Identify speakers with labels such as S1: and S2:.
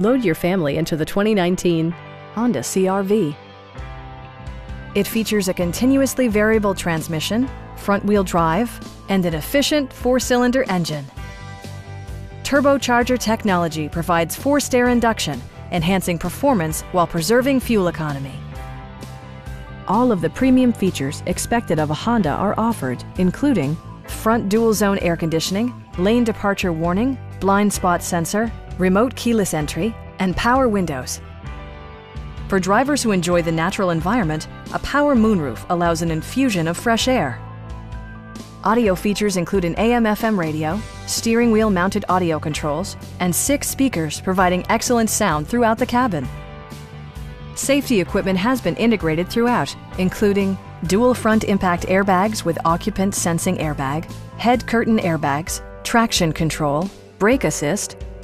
S1: Load your family into the 2019 Honda CRV. It features a continuously variable transmission, front-wheel drive, and an efficient four-cylinder engine. Turbocharger technology provides forced air induction, enhancing performance while preserving fuel economy. All of the premium features expected of a Honda are offered, including front dual zone air conditioning, lane departure warning, blind spot sensor, remote keyless entry, and power windows. For drivers who enjoy the natural environment, a power moonroof allows an infusion of fresh air. Audio features include an AM-FM radio, steering wheel mounted audio controls, and six speakers providing excellent sound throughout the cabin. Safety equipment has been integrated throughout, including dual front impact airbags with occupant sensing airbag, head curtain airbags, traction control, brake assist,